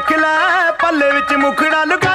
ਰੱਖ ਲੈ ਪੱਲੇ ਵਿੱਚ ਮੁਖੜਾ ਲੁਕਾ